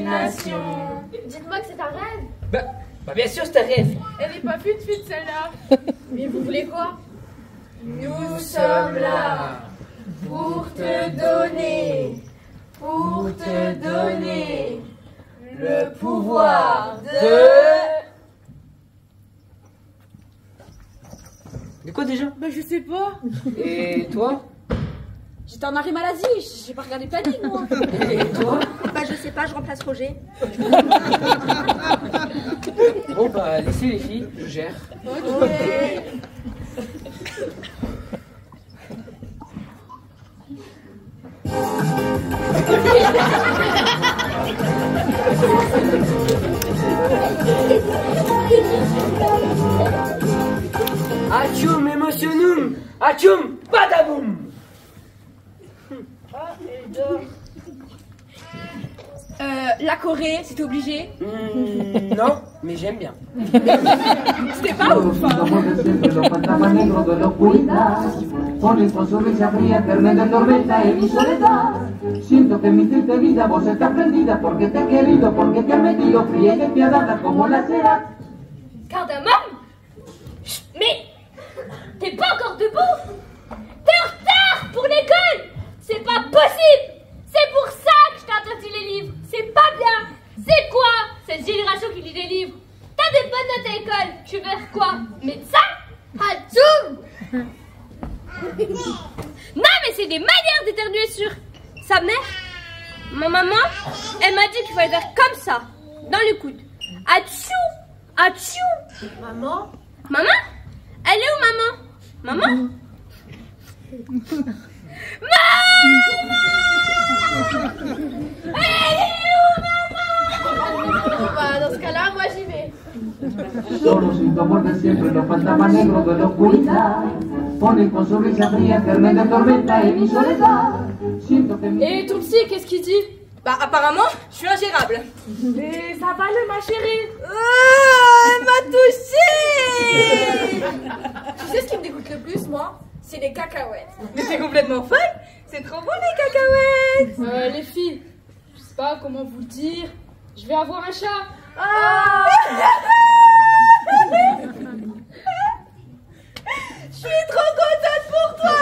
imagination. Dites-moi que c'est un rêve. Bah, bah bien sûr, c'est un rêve. Elle est pas fut fut celle-là. Mais vous voulez quoi? Nous sommes là pour te donner, pour te donner le pouvoir de... De quoi déjà? Bah je sais pas. Et toi? J'étais en arrêt maladie, j'ai pas regardé planning moi. Et toi Bah je Bon bah, laissez les filles, je gère. La Corée, c'était obligé. Hmm, Non, mais j'aime bien. C'était pas ouf. hein. Siento que mi triste vida vos estás prendida Porque te he querido, porque te has metido fría y despiadada como la cera Cardamome Chut, Mais T'es pas encore debout T'es en retard pour l'école C'est pas possible C'est pour ça que je t'ai interdit les livres C'est pas bien C'est quoi cette génération qui lit des livres T'as des bonnes notes à l'école Tu veux faire quoi Médecin Hachoum Non mais c'est des manières d'éternuer sur sa mère Ma maman, elle m'a dit qu'il fallait faire comme ça, dans le coude. Atchou Atchou Maman Maman Elle est où maman Maman Bah dans ce cas-là, moi j'y vais. Solo sin tu amor de siempre los fantasmas negros de la oscuridad Ponen con sonrisa fría que me de tormenta en mi soledad Siento que mi... Et ton psy, qu'est-ce qu'il dit? Bah apparemment, je suis ingérable. Mais ça va le ma chérie. Ah, elle m'a touchée Tu sais ce qui me dégoûte le plus, moi? C'est les cacahuètes. Mais c'est complètement folle C'est trop bon les cacahuètes Euh, les filles, je sais pas comment vous le dire. Je vais avoir un chat. Je suis trop contente pour toi.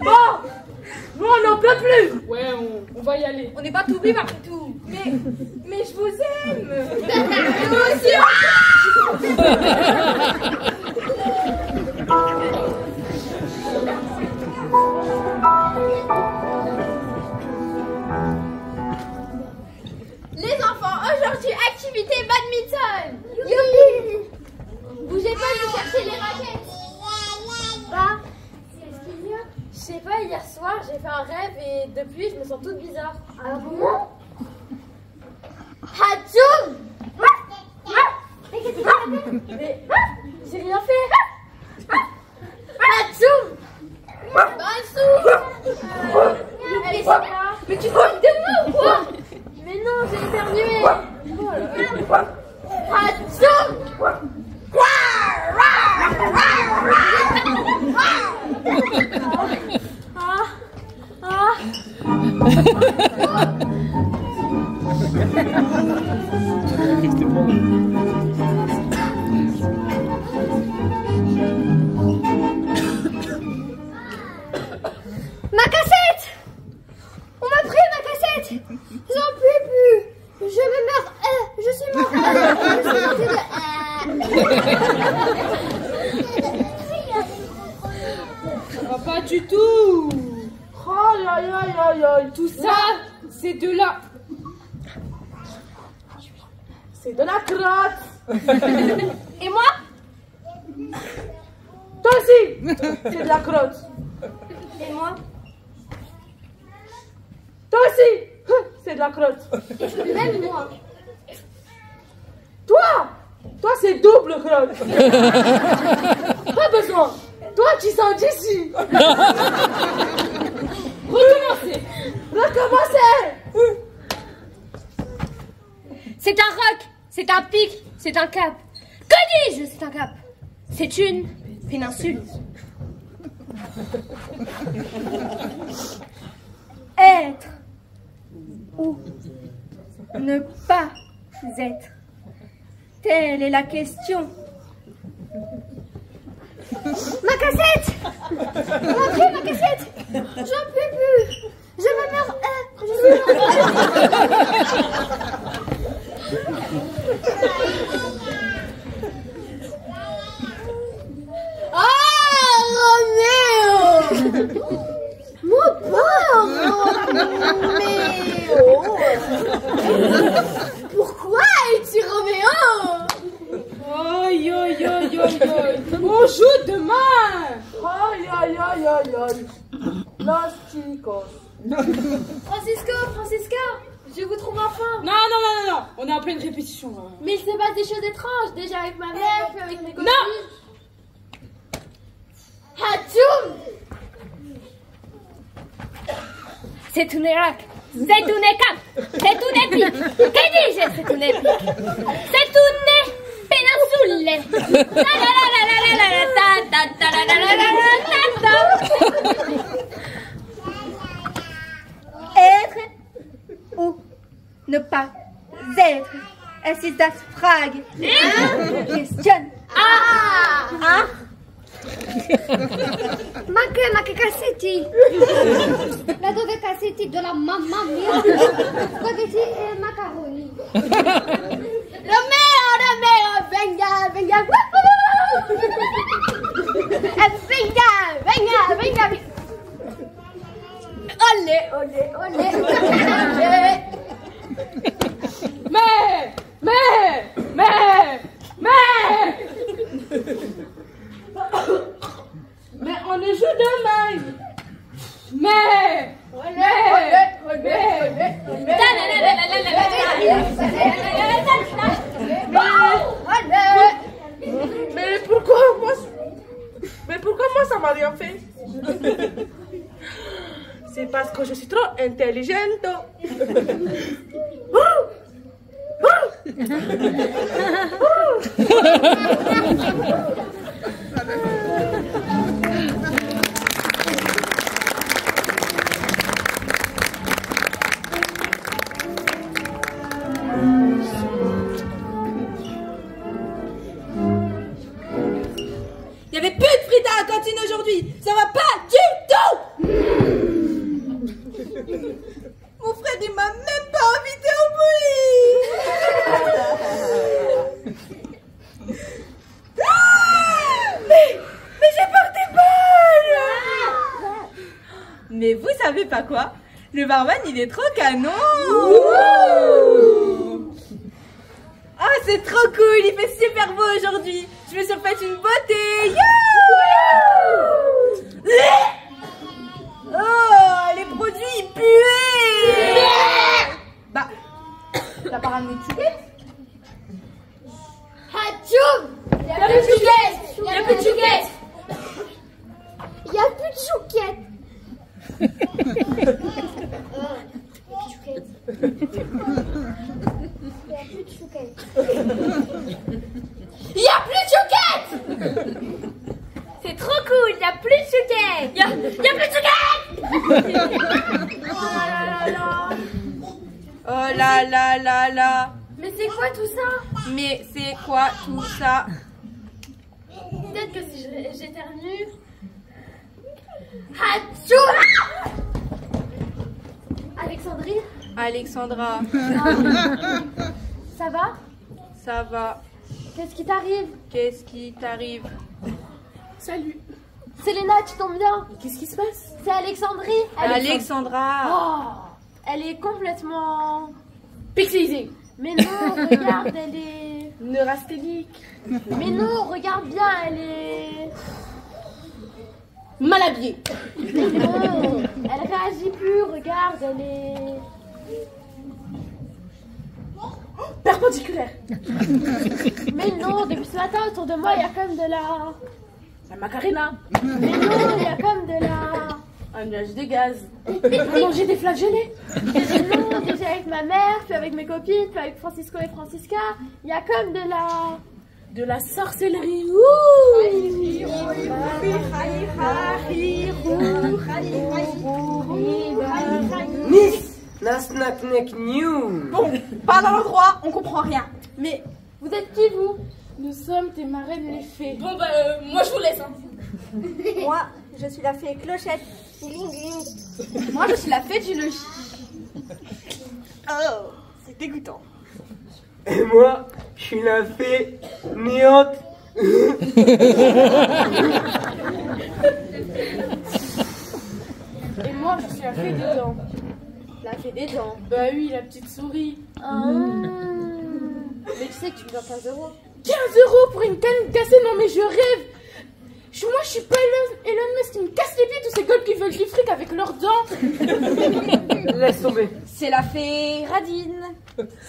Bon Nous on n'en peut plus. Ouais, on, on va y aller. On n'est pas tout vivre après tout. Mais, mais je vous aime. Moi aussi Les enfants, aujourd'hui, activité badminton. Youpi Bougez pas, je vais chercher les raquettes. Bah, qu'est-ce qu'il y a. Je sais pas, hier soir, j'ai fait un rêve et depuis, je me sens toute bizarre. Ah bon Hachoum. Mais qu'est-ce que tu fait Mais j'ai rien fait. Hachoum. Bassou Elle est là Mais tu te moques de moi ou quoi Mais non, j'ai éternué. Oh là là. Hachoum Ah ne pas être. Telle est la question. Ma cassette! Pied, ma cassette! J'en peux plus! Je me meurs euh, Je me Ah, Roméo Mon pauvre! Roméo Pourquoi es-tu Roméo Aïe, aïe, aïe, aïe, aïe. On joue demain. Aïe aïe aïe aïe aïe. Los chicos. Francisco, Francisca Je vous trouve enfin Non, non, non, non, non. On est en pleine répétition. là. Mais il se passe des choses étranges, déjà avec ma mère, puis avec mes copines. Non C'est une Irak. C'est une cap. C'est une épique. Che dice c'est une épique? C'est une penasulle. Être ou ne pas être. Est-ce une. Hein ah! Ah! che, ma che cassetti! Ma dove cassetti? Della mamma mia! Spaghetti e eh, macaroni! Romeo, Romeo, venga, venga! Eh, venga, venga, venga! Olle, olle, olle! Me, me, me, me! on le joue demain. Mais. Mais. Mais pourquoi moi. Mais pourquoi moi ça m'a rien fait? C'est parce que je suis trop intelligente. Pas quoi Le barman, il est trop canon. Ah, c'est trop cool, il fait super beau aujourd'hui. Je me suis fait une beauté oh, les produits ils puaient. Bah, t'as pas ramené de chouquette Hatchoum Y'a plus de chouquette. Y'a plus de chouquette. Il y a plus de chouquette Il y a plus de chouquette C'est trop cool. Y'a plus de chouquette. Y'a y'a plus de chouquette. Oh là là là là. Mais c'est quoi tout ça Mais c'est quoi tout ça Peut-être que si je- j'éternue. Hatchoum Alexandrie, Alexandra, ça va? Ça va Qu'est-ce qui t'arrive? Qu'est-ce qui t'arrive? Salut. Selena, tu tombes bien? Qu'est-ce qui se passe? C'est Alexandrie Alexandra. Oh Elle est complètement... Pixelisé. Mais non, regarde, elle est. Neurasthénique. Mais non, regarde bien, elle est. Mal habillée. Mais non, elle réagit plus, regarde, elle est. Perpendiculaire. Mais non, depuis ce matin, autour de moi, il y a comme de la. La Macarena. Mais non, il y a comme de la. Un nuage de gaz. On manger des flagellés. Mais non, déjà avec ma mère, puis avec mes copines, puis avec Francisco et Francisca, il y a comme de la. De la sorcellerie. Ouh. Nice Nasnaknek New Bon, pas dans l'endroit, on comprend rien. Mais vous êtes qui, vous? Nous sommes tes marraines les fées. Bon, bah, euh, moi je vous laisse. Hein. Moi, je suis la fée Clochette. Moi, je suis la fée du logis. Oh, c'est dégoûtant. Et moi, je suis la fée néante. Et moi, je suis la fée des dents. La fée des dents. Bah oui, la petite souris. Ah. Mais tu sais que tu me dois 15 euros. 15 euros pour une canne cassée, non mais je rêve je, Moi je suis pas Elon, Elon Musk qui me casse les pieds, tous ces gars qui veulent du fric avec leurs dents Laisse tomber. C'est la fée Radine.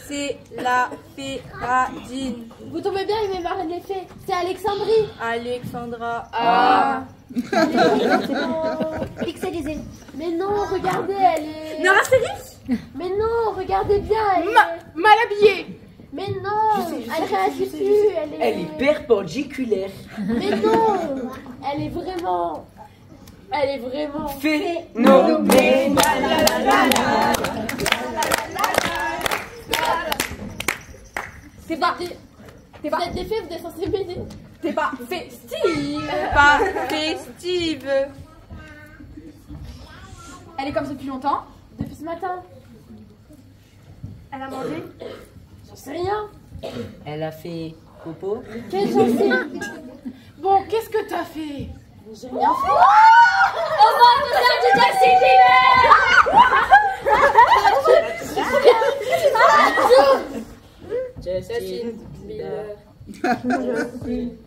C'est la fée Radine. Vous tombez bien, il met marraine les fées. C'est Alexandrie. Alexandra. Ah C'est. Pixelisé. Mais non, regardez, elle est. Neurasthénique Mais non, regardez bien, elle est. Ma- Mal habillée Mais non, elle réagit plus, elle est. Elle est perpendiculaire. Mais non, elle est vraiment. Elle est vraiment. Phénoménal. C'est pas. Vous êtes des fées, vous êtes censés m'aider. T'es pas festive. Pas festive. Elle est comme ça depuis longtemps. Depuis ce matin. Elle a mangé. J'en sais rien. Elle a fait popo. Sais Bon, qu'est-ce que t'as fait J'ai rien fait. On va vous faire du Justin Bieber Justin Bieber. Ah. Ah.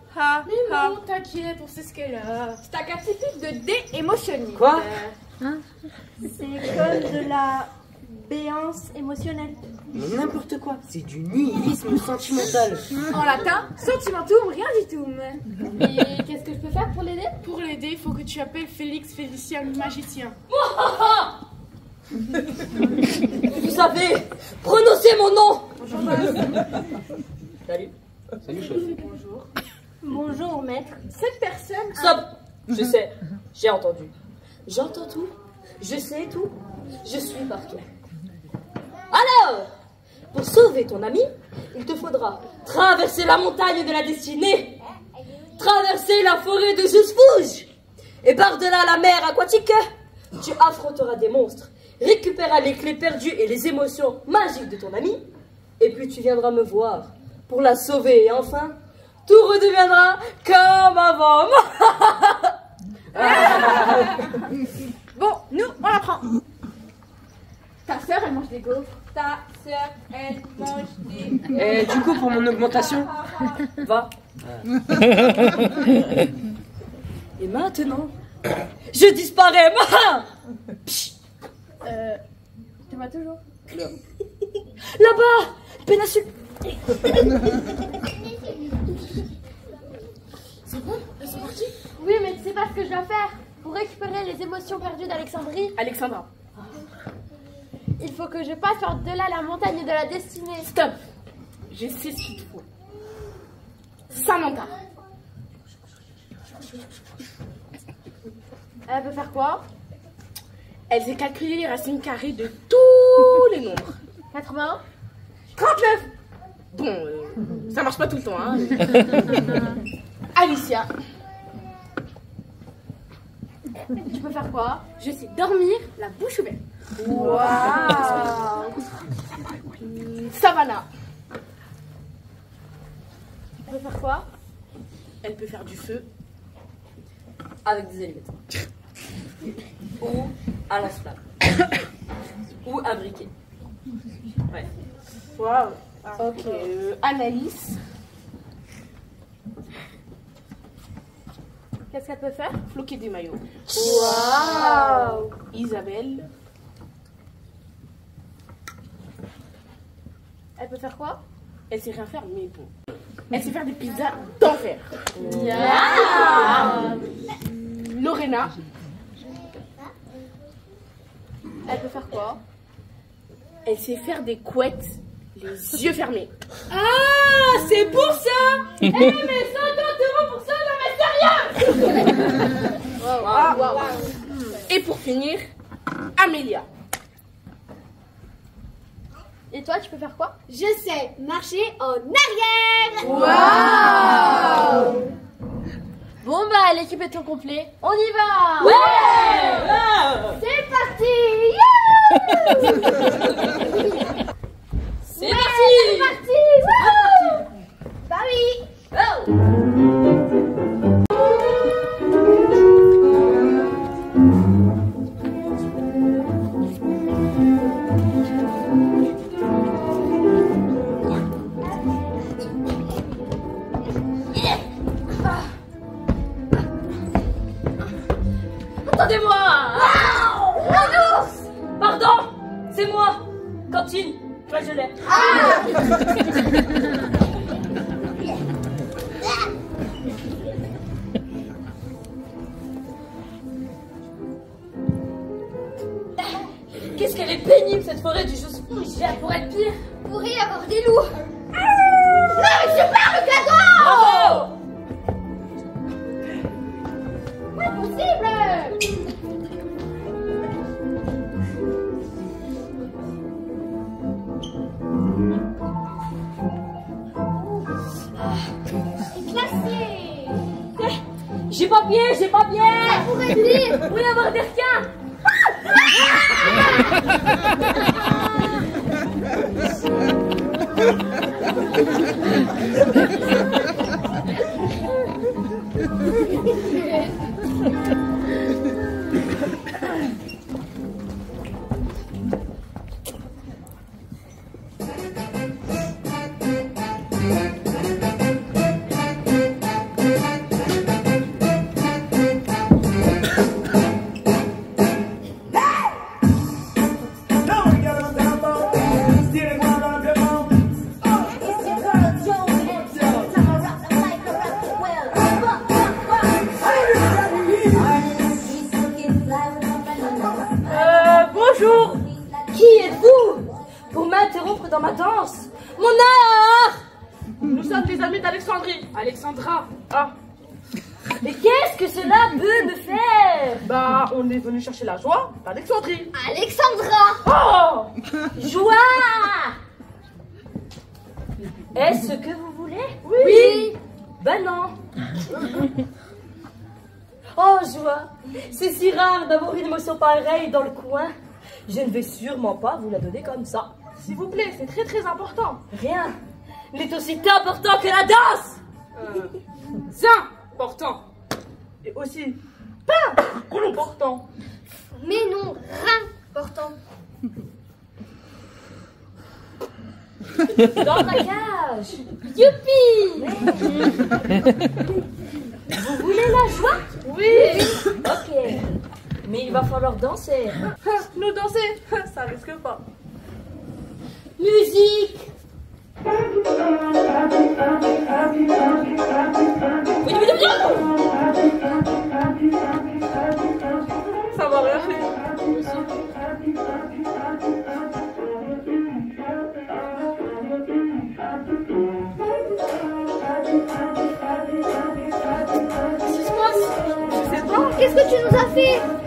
ha Mais ha. non, t'inquiète, on sait ce qu'elle a C'est ta capacité de dé-émotionniste. Quoi C'est comme de la béance émotionnelle. N'importe quoi. C'est du nihilisme sentimental. En latin, sentimentum, rien du tout. Mais qu'est-ce que je peux faire pour l'aider? Pour l'aider, il faut que tu appelles Félix Félicien le magicien. Vous savez, prononcez mon nom Salut. Salut, chef. Bonjour, maître. Cette personne. Stop Je sais, j'ai entendu. J'entends tout, je sais tout, je suis partout. Alors, pour sauver ton ami, il te faudra traverser la montagne de la destinée, traverser la forêt de Jusfouge, et par-delà la mer aquatique, tu affronteras des monstres, récupéreras les clés perdues et les émotions magiques de ton ami, et puis tu viendras me voir pour la sauver, et enfin, tout redeviendra comme avant. Bon, nous, on la prend. Ta sœur, elle mange des gaufres. Ta sœur, elle mange des Et du coup, pour mon augmentation, va. Et maintenant, je disparais. Euh. Tu vois toujours? Là-bas, péninsule. Oui, mais tu sais pas ce que je dois faire Pour récupérer les émotions perdues d'Alexandrie, Alexandra. il faut que je passe par-delà la montagne de la destinée. Stop. Je sais ce qu'il te faut. Samantha. Elle peut faire quoi? Elle sait calculer les racines carrées de tous les nombres. 81 39 Bon, euh, ça marche pas tout le temps, hein. Alicia. Tu peux faire quoi? Je sais dormir la bouche ouverte. Waouh Savannah. Tu peux faire quoi? Elle peut faire du feu. avec des allumettes. Ou à lance-flamme. Ou à briquet. Ouais. Waouh Ok, euh, Annalise. Qu'est-ce qu'elle peut faire? Floquer des maillots. Waouh Isabelle. Elle peut faire quoi? Elle sait rien faire, mais bon. Elle sait faire des pizzas d'enfer. Lorena. Elle peut faire quoi? Elle sait faire des couettes les yeux fermés. Ah, c'est pour ça Eh mais 50 euros pour ça, non Ah, Et pour finir, Amélia. Et toi, tu peux faire quoi? Je sais marcher en arrière. Bon bah, l'équipe est au complet. On y va C'est parti. C'est Ouais, parti C'est parti. Bah oui. Dans le coin. Je ne vais sûrement pas vous la donner comme ça. S'il vous plaît, c'est très très important. Rien n'est aussi important que la danse Euh, c'est important. Et aussi, pas important. Mais non, rien important. Dans ta cage Youpi Vous voulez la joie? Oui. Ok. Il va falloir danser. Nous danser, ça risque pas. Musique. Ça va rien. Qu'est-ce que tu nous as fait?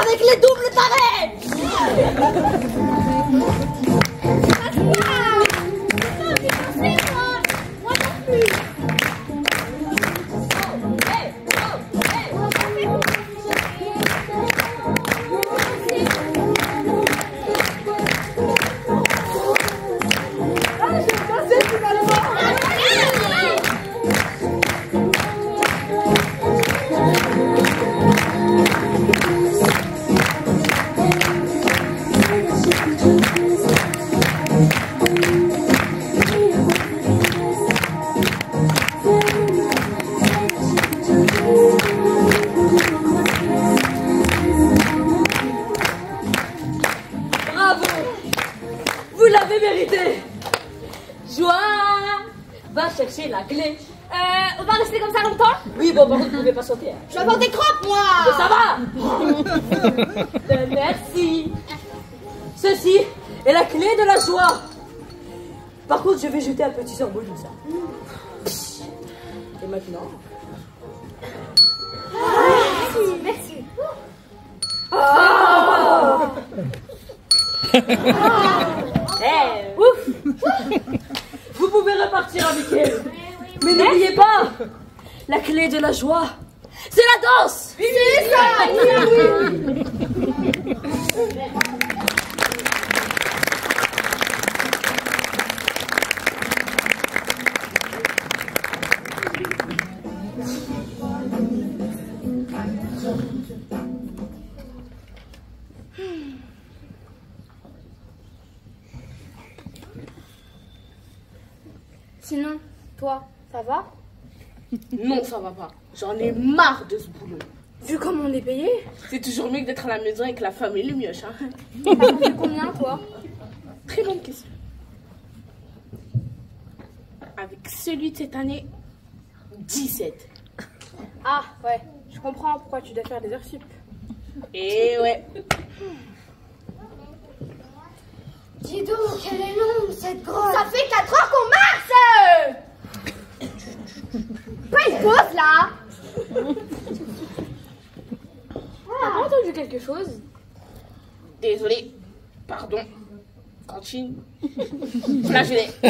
avec les doubles pareils un petit sort bonus. hein. Et maintenant Merci. Eh, ouf Vous pouvez repartir avec elle. Mais n'oubliez pas, la clé de la joie, c'est la danse ça Sinon, toi, ça va Non, ça va pas. J'en ai marre de ce boulot. Vu comme on est payé C'est toujours mieux que d'être à la maison avec la famille, le mioche. Hein. T'as combien, toi Très bonne question. Avec celui de cette année, 17. Ah, ouais, je comprends pourquoi tu dois faire des heures sup. Et ouais. Dis donc, quelle est longue cette grotte? Ça fait 4 heures qu'on une pause là T'as pas entendu quelque chose Désolé. Pardon. Cantine. Flagellé.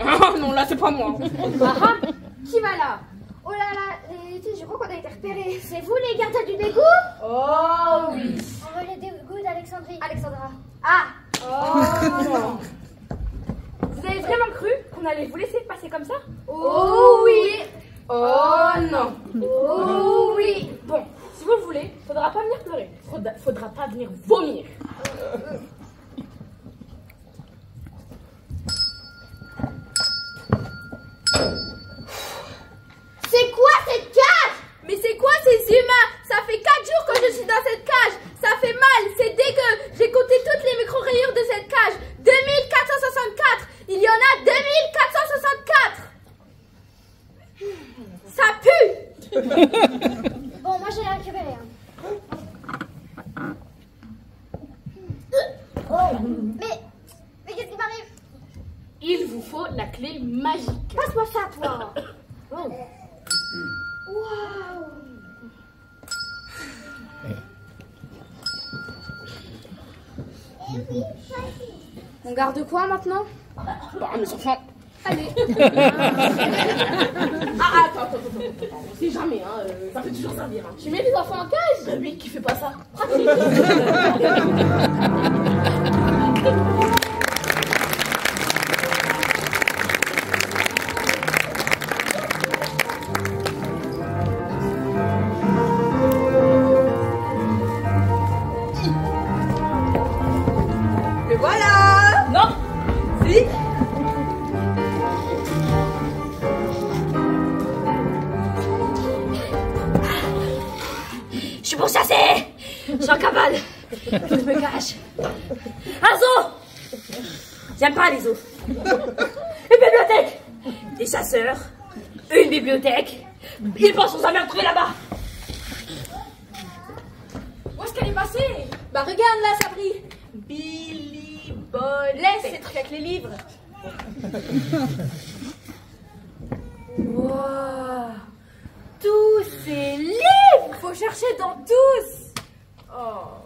Ah non, là, c'est pas moi. Qui va là Oh là là, je crois qu'on a été repérés. C'est vous les gardiens du dégoût Oh oui. On veut le dégoût d'Alexandrie. Alexandra. Ah Oh avez vraiment cru qu'on allait vous laisser passer comme ça Oh oui Oh non. Oh oui Bon, si vous le voulez, faudra pas venir pleurer. Faudra, faudra pas venir vomir. C'est quoi cette cage Mais c'est quoi ces humains Ça fait 4 jours que je suis dans cette cage. Ça fait mal, c'est dégueu. J'ai compté toutes les micro-rayures de cette cage. 2464. Il y en a 2464. Ça pue Bon, moi j'ai récupéré un. Oh, mais, mais qu'est-ce qui m'arrive Il vous faut la clé magique. Passe-moi ça, toi. Oh. Waouh Garde quoi maintenant? Bah, mes enfants. Allez. Ah, attends, attends, attends, attends, attends. On sait jamais, hein. euh, ça peut toujours servir. Hein. Tu mets les enfants en cage pourchassée Je suis en cavale Je me cache. Un zoo J'aime pas les zoos Une bibliothèque. Des chasseurs. Une bibliothèque. Ils pensent jamais retrouver là-bas. Où est-ce qu'elle est passée? Bah regarde là, Sabri. Billy Boy Laisse ces trucs avec les livres. Wow. Tous ces livres. Faut chercher dans tous. Oh.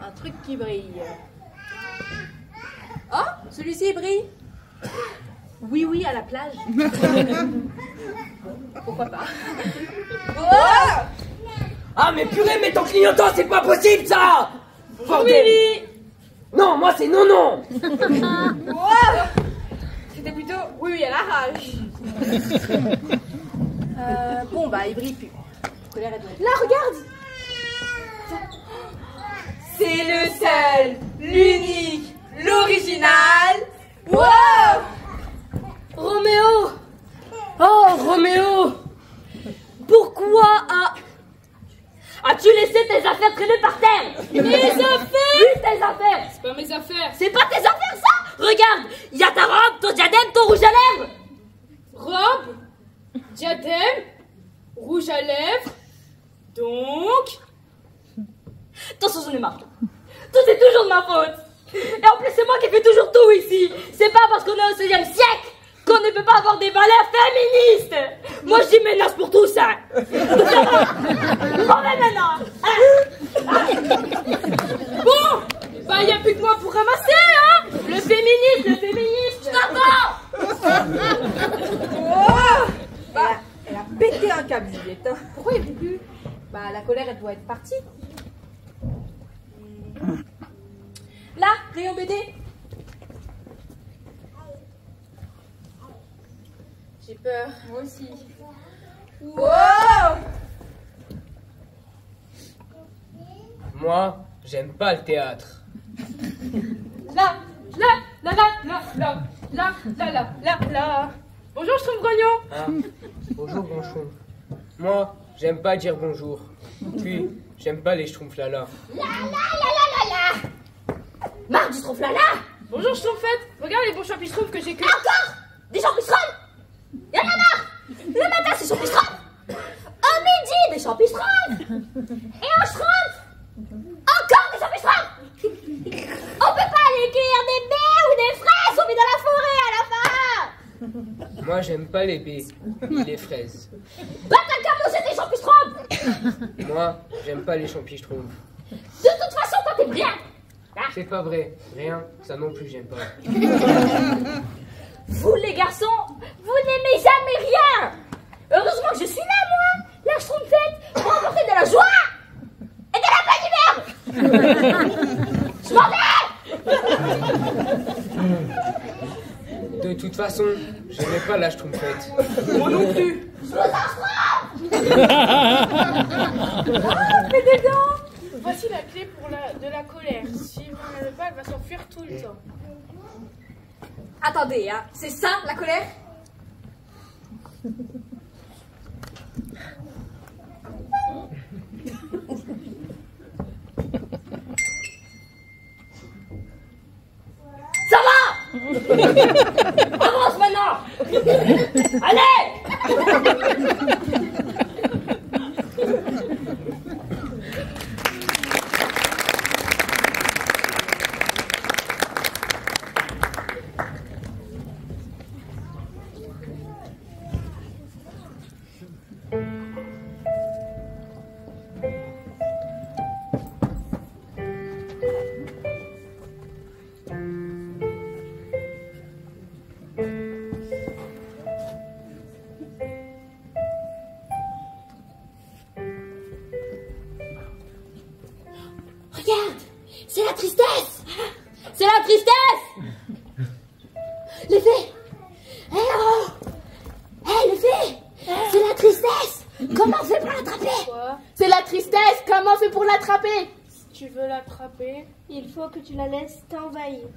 Un truc qui brille. Oh, celui-ci brille. Oui, oui, à la plage. Pourquoi pas Ah, mais purée, mais ton clignotant, c'est pas possible, ça Bordel Non, moi, c'est non, non C'était plutôt oui, oui, à la rage. Euh, bon, bah, il brille plus. Colère est douée. Là, regarde C'est le seul, l'unique, l'original. Wow! Roméo! Oh, Roméo! Pourquoi a... As-tu laissé tes affaires traîner par terre? Mes affaires Oui, tes affaires! C'est pas mes affaires. C'est pas tes affaires, ça? Regarde Il y a ta robe, ton diadème, ton rouge à lèvres. Robe, diadème, rouge à lèvres. Donc, Attention, j'en ai marre. Tout est toujours de ma faute. Et en plus, c'est moi qui fais toujours tout ici. C'est pas parce qu'on est au 16e siècle qu'on ne peut pas avoir des valeurs féministes. Moi, je dis menace pour tout ça. Bon, ben maintenant. bon, bah y a plus que moi pour ramasser, hein Le féminisme, le féminisme. Oh Bah, elle a pété un câble, Juliette. hein. Pourquoi il brille plus Bah, la colère, elle doit être partie. Là, rayon BD. J'ai peur. Moi aussi. Wow Moi, j'aime pas le théâtre. Là, là, là, là, là, là, là, là, là, là, là. Bonjour, je trouve grognon. Ah, bonjour, bonjour. Moi, j'aime pas dire bonjour. Puis, j'aime pas les schtroumpfs là là. Marc du trouve là là. Bonjour, je trouve fête. Regarde les bons champignons que j'ai que. Encore Des champistrons Y'en a marre Le matin, c'est champistrons. Au midi, des champistrons. Et au schtroumpf, encore des champistrons. On peut pas aller cueillir des baies ou des fraises, on est dans la forêt à la fin. Moi, j'aime pas les baies, ni les fraises. Bah t'as qu'à manger des champistrons. Moi, j'aime pas les champis schtroumpfs. De toute façon, toi t'es bien. C'est pas vrai. Rien, ça non plus, j'aime pas. Vous les garçons, vous n'aimez jamais rien. Heureusement que je suis là, moi, la schtroumpfette, pour apporter de la joie et de la bonne humeur. Je m'en vais. De toute façon, j'aimais pas la schtroumpfette. Moi non plus. Voici la clé pour la, de la colère. Si vous n'en avez pas, elle va s'enfuir tout le temps. Attendez, hein. C'est ça, la colère? Ça va? Avance maintenant! Allez faut que tu la laisses t'envahir.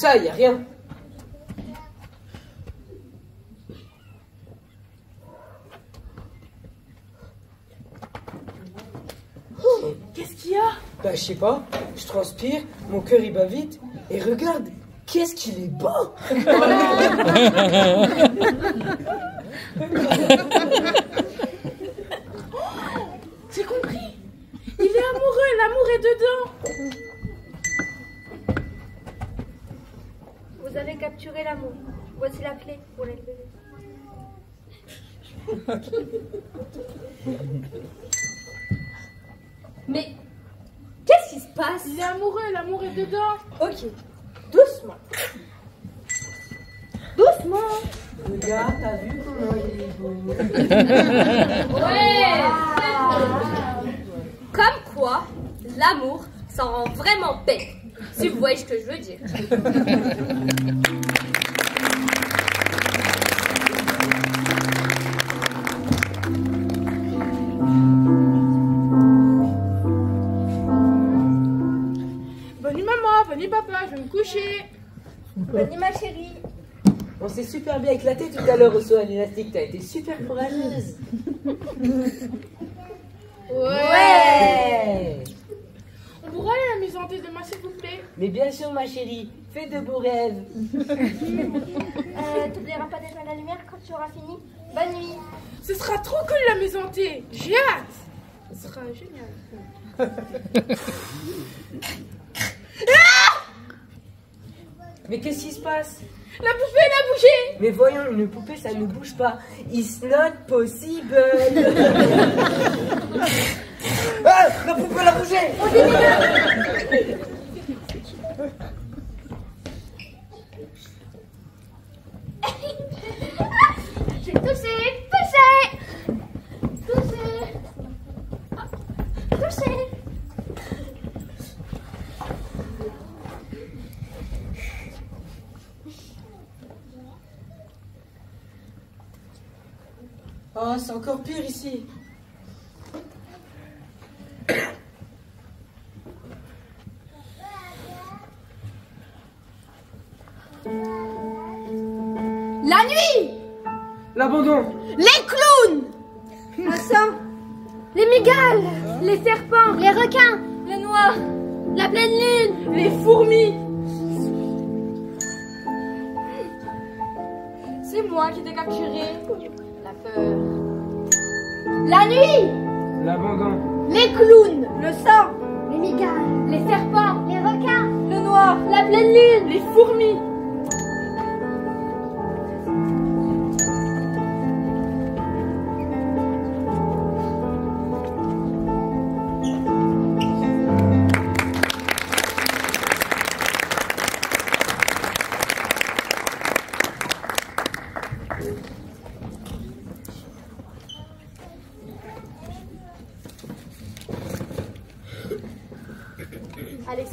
Ça, y a rien. Qu'est-ce qu'il y a? Bah, je sais pas, je transpire, mon cœur il bat vite, et regarde, qu'est-ce qu'il est beau J'ai compris Il est amoureux, l'amour est dedans Vous avez capturé l'amour. Voici la clé pour l'élever. Mais qu'est-ce qui se passe? Il est amoureux, l'amour est dedans Ok, doucement. Doucement. Regarde, t'as vu comment il est beau Ouais. Comme quoi, l'amour, ça rend vraiment bête. Si vous voyez ce que je veux dire. Bonne nuit, ma chérie. On s'est super bien éclaté tout à l'heure au saut à l'élastique, t'as été super courageuse. Ouais. On pourra aller à la maison demain s'il vous plaît. Mais bien sûr ma chérie, fais de beaux rêves. Euh, T'oublieras pas d'éteindre la lumière quand tu auras fini. Bonne nuit. Ce sera trop cool la maison hantée J'ai hâte. Ce sera génial Mais qu'est-ce qui se passe? La poupée, elle a bougé. Mais voyons, une poupée ça ne bouge pas. It's not possible. Ah La poupée elle a bougé. J'ai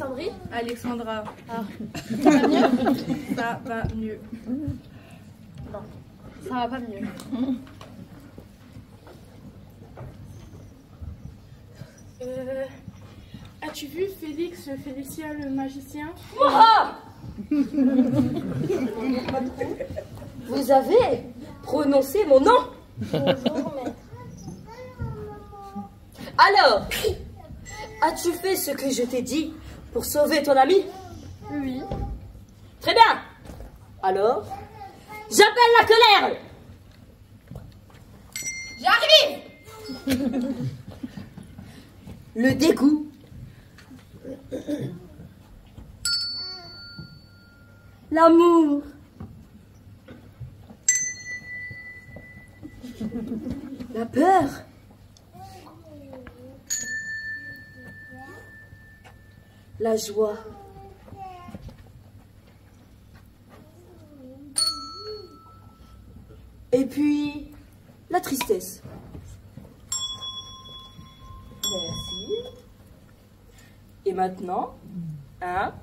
Alexandrie Alexandra. Ah. Ça va mieux Ça va mieux. Non, ça va pas mieux. Euh, As-tu vu Félix Félicien le magicien? Moi Vous avez prononcé mon nom Bonjour, maître. Alors, as-tu fait ce que je t'ai dit? Pour sauver ton ami Oui. Très bien. Alors, j'appelle la colère. J'arrive Le dégoût. L'amour. La peur. Joie. Et puis, la tristesse. Et maintenant, 1,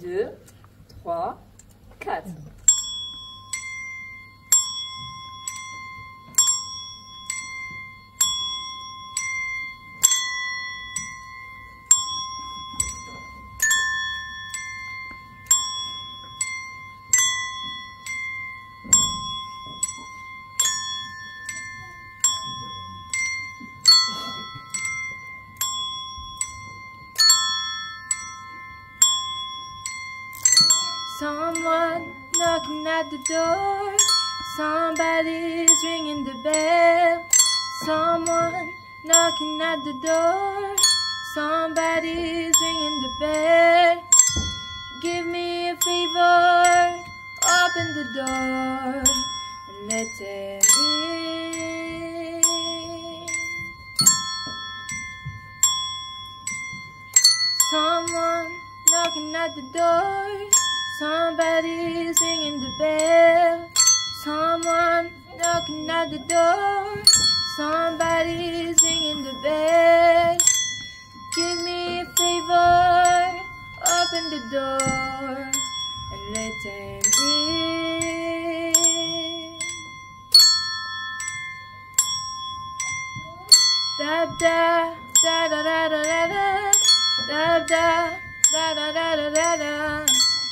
2, 3, 4. Door. Somebody's ringing the bell. Someone knocking at the door. Somebody's ringing the bell. Give me a favor. Open the door and let them in. Someone knocking at the door. Somebody's ringing the bell. Someone knocking at the door. Somebody's ringing the bell. Give me a favor. Open the door and let them in. Da da da da da da da da da da da da da da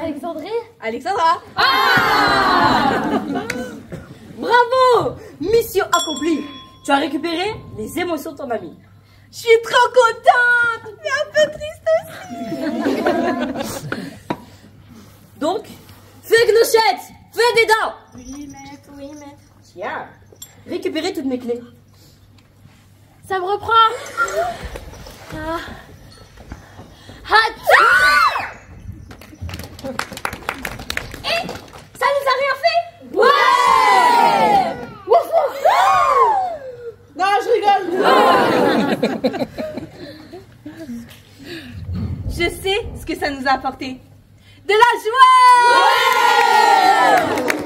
Alexandrie Alexandra Bravo Mission accomplie. Tu as récupéré les émotions de ton ami. Je suis trop contente Mais un peu triste aussi Donc, fais gnochette Fais des dents Oui, maître, oui, maître. Tiens, récupérez toutes mes clés. Ça me reprend ah. Eh, ça nous a rien fait? Ouais! Non, je rigole. Je sais ce que ça nous a apporté. De la joie